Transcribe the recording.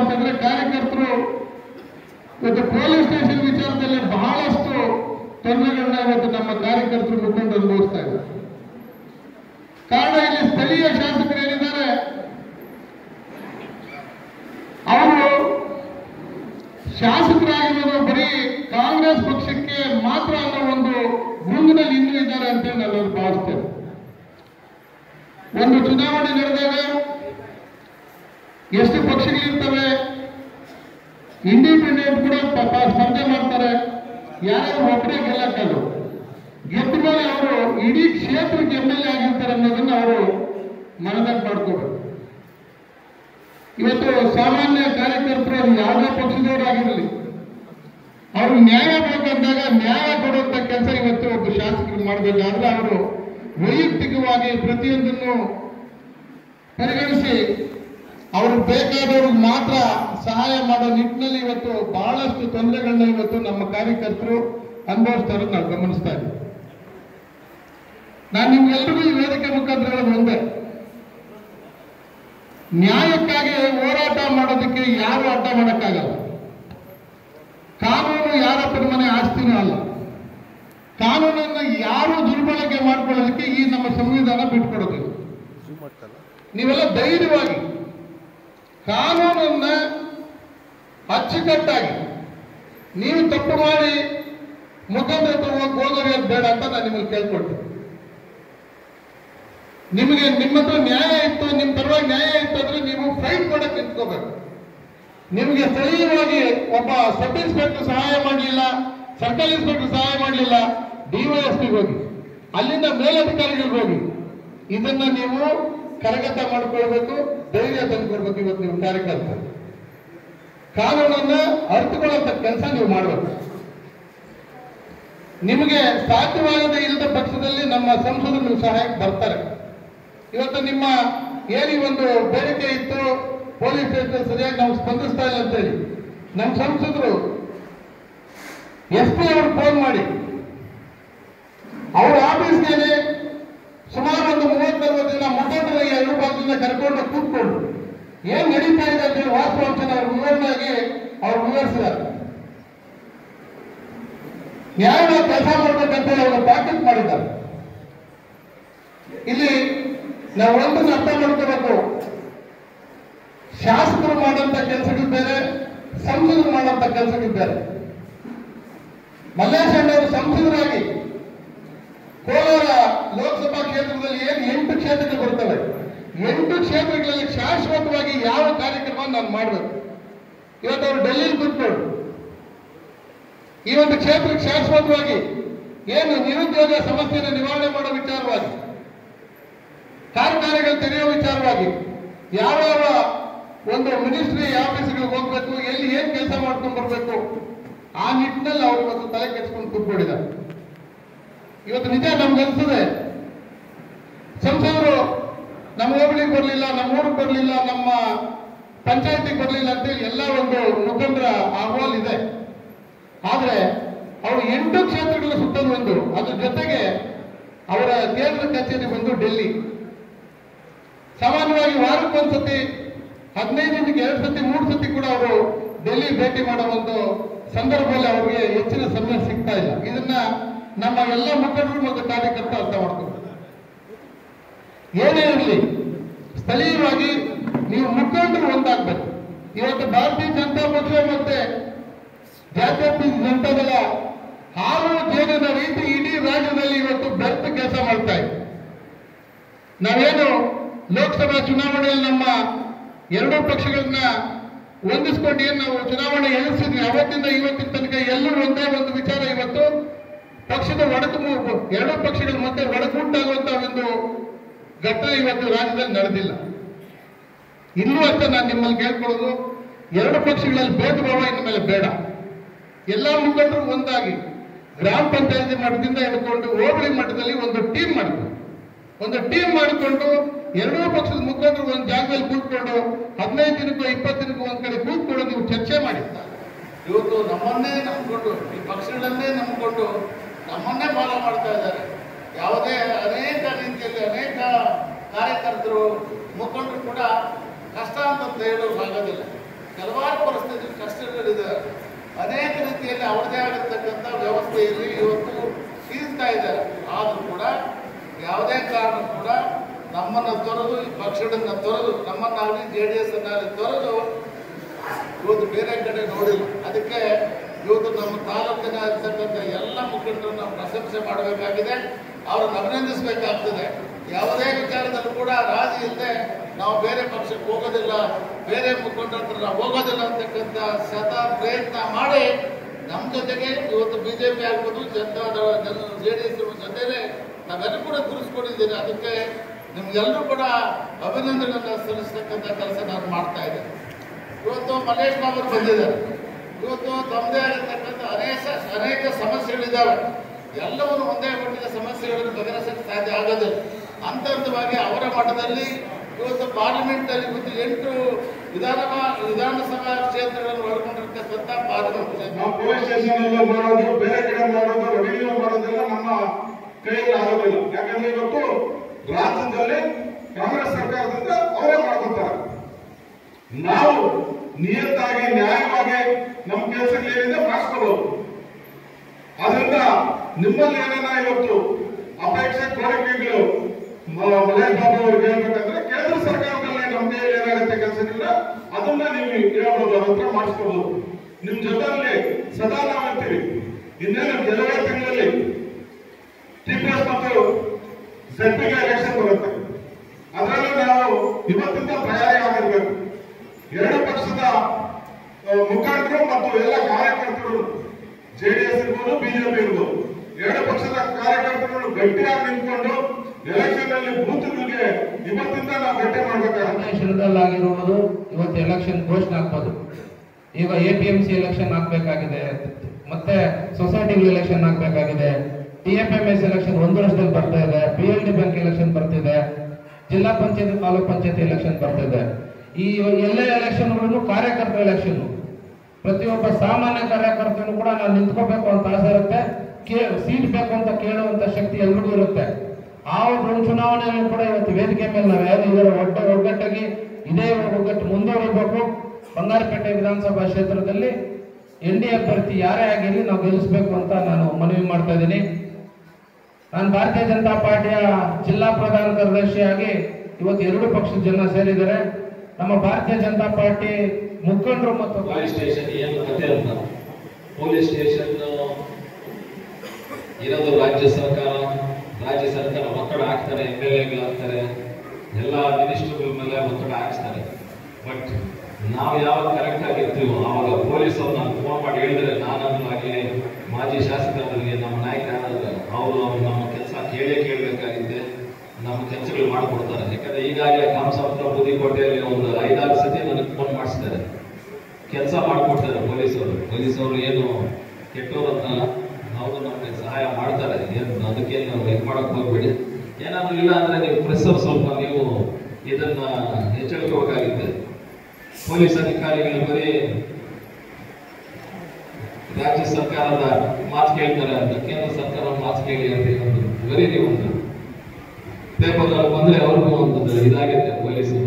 ಅಂತಂದ್ರೆ ಕಾರ್ಯಕರ್ತರು ಇವತ್ತು ಪೊಲೀಸ್ ಸ್ಟೇಷನ್ ವಿಚಾರದಲ್ಲಿ ಬಹಳಷ್ಟು ತೊಂದರೆಗಳನ್ನ ಇವತ್ತು ನಮ್ಮ ಕಾರ್ಯಕರ್ತರು ಮುಖಂಡು ಅನುಭವಿಸ್ತಾ ಇದ್ದಾರೆ. ಕಾರಣ ಇಲ್ಲಿ ಸ್ಥಳೀಯ ಶಾಸಕರು ಏನಿದ್ದಾರೆ? ಅವರು ಶಾಸಕರಾಗಿರೋದು ಬರೀ ಕಾಂಗ್ರೆಸ್ ಪಕ್ಷಕ್ಕೆ ಮಾತ್ರ ಅನ್ನೋ ಒಂದು ಗುಂಗಿನಲ್ಲಿ ಇನ್ನೂ ಇದ್ದಾರೆ ಅಂತ ನಾನು ಭಾವಿಸ್ತೇನೆ. ಒಂದು ಚುನಾವಣೆ ನಡೆದಾಗ ಎಷ್ಟು ಪಕ್ಷಗಳಿರ್ತವೆ ಇಂಡಿಪೆಂಡೆಂಟ್ ಕೂಡ ಪಾಪ ಸ್ಪರ್ಧೆ ಮಾಡ್ತಾರೆ. ಯಾರು ಒಬ್ಬರೇ ಗೆಲ್ಲಕ್ಕದು ಗೆದ್ದ ಮೇಲೆ ಅವರು ಇಡೀ ಕ್ಷೇತ್ರಕ್ಕೆ ಎಂ ಎಲ್ ಎ ಆಗಿರ್ತಾರೆ ಅನ್ನೋದನ್ನ ಅವರು ಮನದಲ್ಲಿ ಮಾಡ್ಕೋಬೇಕು. ಇವತ್ತು ಸಾಮಾನ್ಯ ಕಾರ್ಯಕರ್ತರು ಯಾವುದೇ ಪಕ್ಷದವರಾಗಿರಲಿ ಅವರು ನ್ಯಾಯ ಬೇಕಂದಾಗ ನ್ಯಾಯ ಕೊಡುವಂತ ಕೆಲಸ ಇವತ್ತು ಒಬ್ಬ ಶಾಸಕರು ಮಾಡಬೇಕಾದ್ರೆ ಅವರು ವೈಯಕ್ತಿಕವಾಗಿ ಪ್ರತಿಯೊಂದನ್ನು ಪರಿಗಣಿಸಿ ಅವರು ಬೇಕಾದವ್ರಿಗೆ ಮಾತ್ರ ಸಹಾಯ ಮಾಡೋ ನಿಟ್ಟಿನಲ್ಲಿ ಇವತ್ತು ಬಹಳಷ್ಟು ತೊಂದರೆಗಳನ್ನ ಇವತ್ತು ನಮ್ಮ ಕಾರ್ಯಕರ್ತರು ಅನುಭವಿಸ್ತಾ ಇರೋದು ನಾವು ಗಮನಿಸ್ತಾ ಇದ್ದೀವಿ. ನಾನು ನಿಮ್ಗೆಲ್ರಿಗೂ ಈ ವೇದಿಕೆ ಮುಖಾಂತರ ಹೇಳೋದು ಒಂದೇ. ನ್ಯಾಯಕ್ಕಾಗಿ ಹೋರಾಟ ಮಾಡೋದಕ್ಕೆ ಯಾರು ಅಡ್ಡ ಮಾಡೋಕ್ಕಾಗಲ್ಲ. ಕಾನೂನು ಯಾರಪ್ಪನ ಮನೆ ಆಸ್ತಿನೂ ಅಲ್ಲ. ಕಾನೂನನ್ನು ಯಾರು ದುರ್ಬಳಕೆ ಮಾಡ್ಕೊಳ್ಳೋದಕ್ಕೆ ಈ ನಮ್ಮ ಸಂವಿಧಾನ ಬಿಟ್ಕೊಡೋದಿಲ್ಲ ನೀವೆಲ್ಲ ಧೈರ್ಯವಾಗಿ ಕಾನೂನನ್ನ ಅಚ್ಚುಕಟ್ಟಾಗಿ ನೀವು ತಪ್ಪು ಮಾಡಿ ಮುಖಂಡರ ಹೋಗೋರಿ ಅಂತ ಬೇಡ ಅಂತ ನಾನು ನಿಮಗೆ ಕೇಳ್ಕೊಟ್ಟೆ ನಿಮಗೆ ನಿಮ್ಮ ಹತ್ರ ನ್ಯಾಯ ಇತ್ತು, ನಿಮ್ಮ ಪರವಾಗಿ ನ್ಯಾಯ ಇತ್ತು ಅಂದ್ರೆ ನೀವು ಫೈಟ್ ಮಾಡಕ್ ನಿಂತ್ಕೋಬೇಕು. ನಿಮಗೆ ಸ್ಥಳೀಯವಾಗಿ ಒಬ್ಬ ಸಬ್ ಇನ್ಸ್ಪೆಕ್ಟರ್ ಸಹಾಯ ಮಾಡಲಿಲ್ಲ, ಸರ್ಕಲ್ ಇನ್ಸ್ಪೆಕ್ಟರ್ ಸಹಾಯ ಮಾಡಲಿಲ್ಲ ಡಿವೈಎಸ್ಪಿಗೆ ಹೋಗಿ. ಅಲ್ಲಿಂದ ಮೇಲಧಿಕಾರಿಗಳಿಗೆ ಹೋಗಿ. ಇದನ್ನ ನೀವು ಕರಗತ ಮಾಡ್ಕೊಳ್ಬೇಕು. ಧೈರ್ಯ ತಂದ್ಕೊಳ್ಬೇಕು ಇವತ್ತು ನೀವು ಕಾರ್ಯಕರ್ತ ಕಾನೂನನ್ನ ಅರ್ಥಕೊಳ್ಳುವಂತ ಕೆಲಸ ನೀವು ಮಾಡಬೇಕು. ನಿಮಗೆ ಸಾಧ್ಯವಾಗದೇ ಇಲ್ಲದ ಪಕ್ಷದಲ್ಲಿ ನಮ್ಮ ಸಂಸದರು ನೀವು ಸಹಾಯಕ್ಕೆ ಬರ್ತಾರೆ. ಇವತ್ತು ನಿಮ್ಮ ಏನಿ ಒಂದು ಬೇಡಿಕೆ ಇತ್ತು, ಪೊಲೀಸ್ ಸ್ಟೇಷನ್ ಸರಿಯಾಗಿ ನಾವು ಸ್ಪಂದಿಸ್ತಾ ಇಲ್ಲ ಅಂತೇಳಿ. ನಮ್ಮ ಸಂಸದರು ಎಸ್ ಪಿ ಅವರು ಫೋನ್ ಮಾಡಿ ಅವ್ರ ಆಫೀಸ್ಗೆ ಸುಮಾರು ಒಂದು ಮೂವತ್ತು ನಲವತ್ತು ಜನ ಮುಖಂಡರ ಎರಡು ಭಾಗದಿಂದ ಕರ್ಕೊಂಡು ಕೂತ್ಕೊಂಡು ಏನ್ ನಡೀತಾ ಇದೆ ಅಂತ ಹೇಳಿ ವಾಸ್ತವಾಂಶನ ಅವ್ರು ಮುಂದಾಗಿ ಅವ್ರು ವಿವರಿಸಿದ್ದಾರೆ ನ್ಯಾಯವಾಗಿ ಕೆಲಸ ಮಾಡ್ಬೇಕಂತೇಳಿ ಅವರು ಪ್ರಾಕ್ಟೀಸ್ ಮಾಡಿದ್ದಾರೆ. ಇಲ್ಲಿ ನಾವು ಒಂದನ್ನು ಅರ್ಥ ಮಾಡ್ಕೋಬೇಕು. ಶಾಸಕರು ಮಾಡುವಂತ ಕೆಲಸಗಳು ಬೇರೆ, ಸಂಸದರು ಕೆಲಸಗಳು ಬೇರೆ. ಮಲ್ಲೇಶ್ ಅಣ್ಣವರು ಸಂಸದರಾಗಿ ಕೋಲಾರ ಲೋಕಸಭಾ ಕ್ಷೇತ್ರದಲ್ಲಿ ಏನು ಎಂಟು ಕ್ಷೇತ್ರಗಳು ಬರ್ತವೆ? ಎಂಟು ಕ್ಷೇತ್ರಗಳಲ್ಲಿ ಶಾಶ್ವತವಾಗಿ ಯಾವ ಕಾರ್ಯಕ್ರಮ ನಾನು ಮಾಡಬೇಕು? ಇವತ್ತು ಅವರು ಡೆಲ್ಲಿಲಿ ಕೂತ್ಕೊಂಡು ಈ ಒಂದು ಕ್ಷೇತ್ರಕ್ಕೆ ಶಾಶ್ವತವಾಗಿ ಏನು ನಿರುದ್ಯೋಗ ಸಮಸ್ಯೆಯನ್ನು ನಿವಾರಣೆ ಮಾಡೋ ವಿಚಾರವಾಗಿ, ಕಾರ್ಖಾನೆಗಳು ತೆರೆಯುವ ವಿಚಾರವಾಗಿ, ಯಾವ ಯಾವ ಒಂದು ಮಿನಿಸ್ಟ್ರಿ ಆಫೀಸ್ಗಳಿಗೆ ಹೋಗ್ಬೇಕು, ಎಲ್ಲಿ ಏನ್ ಕೆಲಸ ಮಾಡ್ಕೊಂಡು ಬರಬೇಕು, ಆ ನಿಟ್ಟಿನಲ್ಲಿ ಅವರು ಇವತ್ತು ತಲೆ ಕೆಚ್ಚಿಕೊಂಡು ಕೂತ್ಕೊಂಡಿದ್ದಾರೆ. ಇವತ್ತು ನಿಜ ನಮ್ಗೆ ಅನ್ಸದೆ ಸಂಸದರು ನಮ್ಮ ಹೋಬಳಿಗೆ ಬರಲಿಲ್ಲ ನಮ್ಮ ಊರಿಗೆ ಬರಲಿಲ್ಲ ನಮ್ಮ ಪಂಚಾಯತಿಗೆ ಬರಲಿಲ್ಲ ಅಂತೇಳಿ ಎಲ್ಲ ಒಂದು ಮುಖಂಡರ ಅಹವಾಲ್ ಇದೆ. ಆದರೆ ಅವರು ಎಂಟು ಕ್ಷೇತ್ರಗಳ ಸುತ್ತಲು ಬಂದು ಅದ್ರ ಜೊತೆಗೆ ಅವರ ಕೇಂದ್ರ ಕಚೇರಿ ಬಂದು ಡೆಲ್ಲಿ. ಸಾಮಾನ್ಯವಾಗಿ ವಾರಕ್ಕೊಂದ್ಸತಿ ಹದಿನೈದು ದಿನಕ್ಕೆ ಎರಡು ಸತಿ, ಮೂರು ಸತಿ ಕೂಡ ಅವರು ಡೆಲ್ಲಿ ಭೇಟಿ ಮಾಡೋ ಒಂದು ಸಂದರ್ಭದಲ್ಲಿ ಅವರಿಗೆ ಹೆಚ್ಚಿನ ಸಮಯ ಸಿಗ್ತಾ ಇಲ್ಲ. ಇದನ್ನ ನಮ್ಮ ಎಲ್ಲ ಮುಖಂಡರು ಮತ್ತು ಕಾರ್ಯಕರ್ತರು ಅರ್ಥ ಮಾಡ್ತಾರೆ ಏನೇ ಇರಲಿ, ಸ್ಥಳೀಯವಾಗಿ ನೀವು ಮುಖಂಡರು ಒಂದಾಗ್ಬೇಕು. ಇವತ್ತು ಭಾರತೀಯ ಜನತಾ ಪಕ್ಷ ಮತ್ತೆ ಜಾತ್ಯತೀತ ಜನತಾದಳ ಹಾಲು ಜೇನಿನ ರೀತಿ ಇಡೀ ರಾಜ್ಯದಲ್ಲಿ ಇವತ್ತು ಬೆರ್ತು ಕೆಲಸ ಮಾಡ್ತಾ ಇದೆ. ನಾವೇನು ಲೋಕಸಭಾ ಚುನಾವಣೆಯಲ್ಲಿ ನಮ್ಮ ಎರಡೂ ಪಕ್ಷಗಳನ್ನ ಹೊಂದಿಸ್ಕೊಂಡು ಏನು ನಾವು ಚುನಾವಣೆ ಎದುರಿಸಿದ್ವಿ ಅವತ್ತಿಂದ ಇವತ್ತಿನ ತನಕ ಎಲ್ಲರೂ ಒಂದೇ ಒಂದು ವಿಚಾರ ಇವತ್ತು ಪಕ್ಷದ ಒಡಕು ಎರಡೂ ಪಕ್ಷಗಳ ಮತ್ತೆ ಒಡಕುಂಟಾಗುವಂತಹ ಒಂದು ಘಟನೆ ಇವತ್ತು ರಾಜ್ಯದಲ್ಲಿ ನಡೆದಿಲ್ಲ. ಇನ್ನೂ ಅಂತ ನಾನು ನಿಮ್ಮಲ್ಲಿ ಕೇಳ್ಕೊಳ್ಳೋದು, ಎರಡು ಪಕ್ಷಗಳಲ್ಲಿ ಭೇದಭಾವ ಇನ್ನು ಮೇಲೆ ಬೇಡ. ಎಲ್ಲ ಮುಖಂಡರು ಒಂದಾಗಿ ಗ್ರಾಮ ಪಂಚಾಯತಿ ಮಟ್ಟದಿಂದ ಹಿಡ್ಕೊಂಡು ಹೋಬಳಿ ಮಟ್ಟದಲ್ಲಿ ಒಂದು ಟೀಮ್ ಮಾಡಿದ್ರು. ಒಂದು ಟೀಮ್ ಮಾಡಿಕೊಂಡು ಎರಡೂ ಪಕ್ಷದ ಮುಖಂಡರು ಒಂದು ಜಾಗದಲ್ಲಿ ಕೂತ್ಕೊಂಡು ಹದಿನೈದು ದಿನಕ್ಕೂ ಇಪ್ಪತ್ತು ದಿನಕ್ಕೂ ಒಂದ್ ಕಡೆ ಕೂತ್ಕೊಂಡು ನೀವು ಚರ್ಚೆ ಮಾಡಿ ಇವತ್ತು ನಮ್ಮನ್ನೇ ನಂಬಿಕೊಂಡು, ಈ ಪಕ್ಷಗಳನ್ನೇ ನಂಬಿಕೊಂಡು ನಮ್ಮನ್ನೇ ಫಾಲೋ ಮಾಡ್ತಾ ಇದ್ದಾರೆ. ಯಾವುದೇ ಅನೇಕ ರೀತಿಯಲ್ಲಿ ಅನೇಕ ಕಾರ್ಯಕರ್ತರು, ಮುಖಂಡರು ಕೂಡ ಕಷ್ಟ ಅಂತ ಹೇಳೋಕ್ಕಾಗೋದಿಲ್ಲ ಕೆಲವಾರು ಪರಿಸ್ಥಿತಿ ಕಷ್ಟಗಳಿದೆ. ಅನೇಕ ರೀತಿಯಲ್ಲಿ ಅವರದೇ ಆಗಿರ್ತಕ್ಕಂಥ ವ್ಯವಸ್ಥೆಯಲ್ಲಿ ಇವತ್ತು ಸೀಸ್ತಾ ಇದ್ದಾರೆ. ಆದರೂ ಕೂಡ ಯಾವುದೇ ಕಾರಣ ಕೂಡ ನಮ್ಮನ್ನು ತೊರೆದು, ಈ ಪಕ್ಷಗಳನ್ನ ತೊರೆದು, ನಮ್ಮನ್ನಾಗಲಿ ಜೆ ಡಿ ಎಸ್ ಅನ್ನಾಗಲಿ ತೊರೆದು ಇವತ್ತು ಬೇರೆ ಕಡೆ ನೋಡಿಲ್ಲ. ಅದಕ್ಕೆ ಇವತ್ತು ನಮ್ಮ ತಾಲೂಕಿನ ಇರ್ತಕ್ಕಂಥ ಎಲ್ಲ ಮುಖಂಡರನ್ನು ನಾವು ಪ್ರಶಂಸೆ ಮಾಡಬೇಕಾಗಿದೆ. ಅವರನ್ನು ಅಭಿನಂದಿಸಬೇಕಾಗ್ತದೆ. ಯಾವುದೇ ವಿಚಾರದಲ್ಲೂ ಕೂಡ ರಾಜಿ ಇಲ್ಲದೆ ನಾವು ಬೇರೆ ಪಕ್ಷಕ್ಕೆ ಹೋಗೋದಿಲ್ಲ, ಬೇರೆ ಮುಖಂಡರ ಹೋಗೋದಿಲ್ಲ ಅಂತಕ್ಕಂಥ ಸತ ಪ್ರಯತ್ನ ಮಾಡಿ ನಮ್ಮ ಜೊತೆಗೆ ಇವತ್ತು ಬಿಜೆಪಿ ಆಗ್ಬೋದು ಜನ ಜೆ ಡಿ ಎಸ್ ಜೊತೆಲೆ ನಾವೆಲ್ಲರೂ ಕೂಡ ಗುರುಸ್ಕೊಂಡಿದ್ದೀರಿ ಅದಕ್ಕೆ ನಿಮ್ಗೆಲ್ಲರೂ ಕೂಡ ಅಭಿನಂದನೆಗಳನ್ನು ಸಲ್ಲಿಸ್ತಕ್ಕಂಥ ಕೆಲಸ ನಾನು ಮಾಡ್ತಾ ಇದ್ದೇನೆ. ಇವತ್ತು ಮಲ್ಲೇಶ್ ಬಾಬು ಬಂದಿದ್ದಾರೆ. ಇವತ್ತು ತಮ್ಮದೇ ಆಗಿರ್ತಕ್ಕಂಥ ಅನೇಕ ಅನೇಕ ಸಮಸ್ಯೆಗಳಿದ್ದಾವೆ. ಎಲ್ಲವನ್ನು ಒಂದೇ ಮಟ್ಟದ ಸಮಸ್ಯೆಗಳನ್ನು ಬಗೆಹರಿಸಕ್ಕೆ ಸಾಧ್ಯ ಆಗೋದಿಲ್ಲ ಹಂತ ಅವರ ಮಟ್ಟದಲ್ಲಿ ಇವತ್ತು ಪಾರ್ಲಿಮೆಂಟ್ ಅಲ್ಲಿ ಇವತ್ತು ಎಂಟು ವಿಧಾನಸಭಾ ವಿಧಾನಸಭಾ ಕ್ಷೇತ್ರಗಳನ್ನು ಒಳಗೊಂಡಿರ್ತಕ್ಕಂಥ ಪಾರ್ಲಿಮೆಂಟ್ ಪೊಲೀಸ್ ಸ್ಟೇಷನ್ ಮಾಡೋದು, ಬೇರೆ ಕಡೆ ಮಾಡೋದು ನಮ್ಮ ಕೈಯಲ್ಲಿ ಆಗೋದಿಲ್ಲ. ಯಾಕಂದ್ರೆ ಇವತ್ತು ರಾಜ್ಯದಲ್ಲಿ ಕಾಂಗ್ರೆಸ್ ಸರ್ಕಾರದಿಂದ ಅವರೇ ಮಾಡ್ಕೊತಾರೆ ನಾವು ನಿಯತ್ತಾಗಿ, ನ್ಯಾಯವಾಗಿ ನಮ್ಮ ಕೆಲಸಗಳೇನಿದೆ ಮಾಡಿಸ್ಕೋಬಹುದು ಆದ್ರಿಂದ ನಿಮ್ಮಲ್ಲಿ ಏನನ್ನ ಇವತ್ತು ಅಪೇಕ್ಷೆ ಕೋರಿಕೆಗಳು? ಮ- ಮಲೇಶ್ ಬಾಬು ಅವ್ರಿಗೆ ಹೇಳ್ಬೇಕಂದ್ರೆ ಕೇಂದ್ರ ಸರ್ಕಾರದಲ್ಲಿ ಕೈಯಲ್ಲಿ ಏನಾಗುತ್ತೆ ಕೆಲಸಗಳಿಲ್ಲ ಅದನ್ನ ನೀವು ಅವ್ರ ಹತ್ರ ಮಾಡಿಸ್ಕೋಬಹುದು ನಿಮ್ ಜೊತೆಯಲ್ಲಿ ಸದಾ ನಾವು ಇನ್ನೇನು ಕೆಲವೇ ತಿಂಗಳಲ್ಲಿ ಟಿಪಿಎಸ್ ಮತ್ತು ಜೆಡ್ಪಿಗೆ ಎಲೆಕ್ಷನ್ ಬರುತ್ತೆ. ಅದರಲ್ಲಿ ನಾವು ಇವತ್ತಿಂದ ತಯಾರಿ ಆಗಿರ್ಬೇಕು. ಎರಡು ಪಕ್ಷದ ಮುಖಂಡರು ಮತ್ತು ಎಲ್ಲ ಕಾರ್ಯಕರ್ತರು ಜೆಡಿಎಸ್ ಇರ್ಬೋದು ಬಿಜೆಪಿ ಇರ್ಬೋದು. ಎರಡು ಪಕ್ಷದ ಕಾರ್ಯಕರ್ತರು ಗಟ್ಟಿಯಾಗಿ ನಿಂತ್ಕೊಂಡು ಎಲೆಕ್ಷನ್ ಅಲ್ಲಿ ಬೂತ್ಗಳಿಗೆ ಇವತ್ತಿಂದ ನಾವು ಗಟ್ಟಿ ಶಿರದಲ್ಲಾಗಿರುವುದು ಇವತ್ತು ಎಲೆಕ್ಷನ್ ಘೋಷಣೆ ಆಗ್ಬೋದು. ಈಗ A P M C election ಆಗ್ಬೇಕಾಗಿದೆ, ಮತ್ತೆ ಸೊಸೈಟಿಗಳ election ಆಗ್ಬೇಕಾಗಿದೆ T F M S election ಒಂದು ವರ್ಷದಲ್ಲಿ ಬರ್ತಾ ಇದೆ P L D bank election ಬರ್ತಿದೆ, ಜಿಲ್ಲಾ ಪಂಚಾಯತ್, ತಾಲೂಕ್ ಪಂಚಾಯತ್ ಎಲೆಕ್ಷನ್ ಬರ್ತಿದೆ. ಈ ಎಲ್ಲ ಎಲೆಕ್ಷನ್ಗಳನ್ನು ಕಾರ್ಯಕರ್ತರ ಎಲೆಕ್ಷನ್ ಪ್ರತಿಯೊಬ್ಬ ಸಾಮಾನ್ಯ ಕಾರ್ಯಕರ್ತನು ಕೂಡ ನಾನು ನಿಂತ್ಕೋಬೇಕು ಅಂತ ಆಸೆ ಇರುತ್ತೆ. ಸೀಟ್ ಬೇಕು ಅಂತ ಕೇಳುವಂತ ಶಕ್ತಿ ಎಲ್ರಿಗೂ ಇರುತ್ತೆ. ಆ ಒಂದು ಚುನಾವಣೆಯಲ್ಲೂ ಕೂಡ ಇವತ್ತು ವೇದಿಕೆ ಮೇಲೆ ನಾವು ಯಾರು ಇದರ ಒಡ್ಡ ಒಗ್ಗಟ್ಟಾಗಿ ಇದೇ ಒಗ್ಗಟ್ಟು ಮುಂದುವರಿಬೇಕು ಬಂಗಾರಪೇಟೆ ವಿಧಾನಸಭಾ ಕ್ಷೇತ್ರದಲ್ಲಿ ಎನ್ ಡಿ ಅಭ್ಯರ್ಥಿ ಯಾರೇ ಆಗಿರಲಿ ನಾವು ಗೆಲ್ಲಿಸಬೇಕು ಅಂತ ನಾನು ಮನವಿ ಮಾಡ್ತಾ ಇದ್ದೀನಿ. ನಾನು ಭಾರತೀಯ ಜನತಾ ಪಾರ್ಟಿಯ ಜಿಲ್ಲಾ ಪ್ರಧಾನ ಕಾರ್ಯದರ್ಶಿಯಾಗಿ ಇವತ್ತು ಎರಡು ಪಕ್ಷದ ಜನ ಸೇರಿದ್ದಾರೆ. ನಮ್ಮ ಭಾರತೀಯ ಜನತಾ ಪಾರ್ಟಿ ಮುಖಂಡರು ಮತ್ತು ಪೊಲೀಸ್ ಸ್ಟೇಷನ್ ಪೊಲೀಸ್ ಸ್ಟೇಷನ್ ಇರೋದು ರಾಜ್ಯ ಸರ್ಕಾರ ರಾಜ್ಯ ಸರ್ಕಾರ ಒತ್ತಡ ಹಾಕ್ತಾರೆ ಎಂ ಎಲ್ ಎಗಳು ಹಾಕ್ತಾರೆ, ಎಲ್ಲ ಮಿನಿಸ್ಟರ್ಗಳ ಮೇಲೆ ಒತ್ತಡ ಹಾಕ್ತಾರೆ ಬಟ್ ನಾವು ಯಾವಾಗ ಕರೆಕ್ಟ್ ಆಗಿರ್ತೀವೋ, ಆವಾಗ ಪೊಲೀಸರು ನಾನು ಫೋನ್ ಮಾಡಿ ಹೇಳಿದ್ರೆ ನಾನಾಗಲಿ ಮಾಜಿ ಶಾಸಕರಿಗೆ ನಮ್ಮ ನಾಯಕ ಅವರು ನಮ್ಮ ಕೆಲಸ ಕೇಳೇ ಕೇಳಬೇಕಾಗಿದೆ ನಮ್ಮ ಕೆಲಸಗಳು ಮಾಡಿಕೊಡ್ತಾರೆ. ಯಾಕಂದ್ರೆ ಈಗಾಗಲೇ ಕಾಮಸಾಪುರ ಬುದಿಕೋಟೆಯಲ್ಲಿ ಒಂದು ಐದಾರು ಸತಿ ನನಗೆ ಫೋನ್ ಮಾಡಿಸ್ತಾರೆ ಕೆಲಸ ಮಾಡಿಕೊಡ್ತಾರೆ ಪೊಲೀಸರು ಪೊಲೀಸರು ಏನು ಕೆಟ್ಟವ್ರನ್ನ ಅವರು ನಮಗೆ ಸಹಾಯ ಮಾಡ್ತಾರೆ. ಏನು ಅದಕ್ಕೇನು ಇದು ಮಾಡಕ್ ಹೋಗ್ಬೇಡಿ. ಏನಾದ್ರು ಇಲ್ಲ ಅಂದ್ರೆ ನೀವು ಪ್ರೆಸ್ಸರ್ ಸ್ವಲ್ಪ ನೀವು ಇದನ್ನ ಎಚ್ಚರಿಕೋಬೇಕಾಗಿದೆ ಪೊಲೀಸ್ ಅಧಿಕಾರಿಗಳು ಬರೀ ರಾಜ್ಯ ಸರ್ಕಾರದ ಮಾತು ಕೇಳ್ತಾರೆ ಅಂತ, ಕೇಂದ್ರ ಸರ್ಕಾರ ಮಾತು ಕೇಳಿ ಅಂತ ಬರೀ ನೀವು ಪೇಪರ್ ಬಂದ್ರೆ ಅವ್ರಿಗೂ ಒಂದು ಇದಾಗುತ್ತೆ ಪೊಲೀಸರು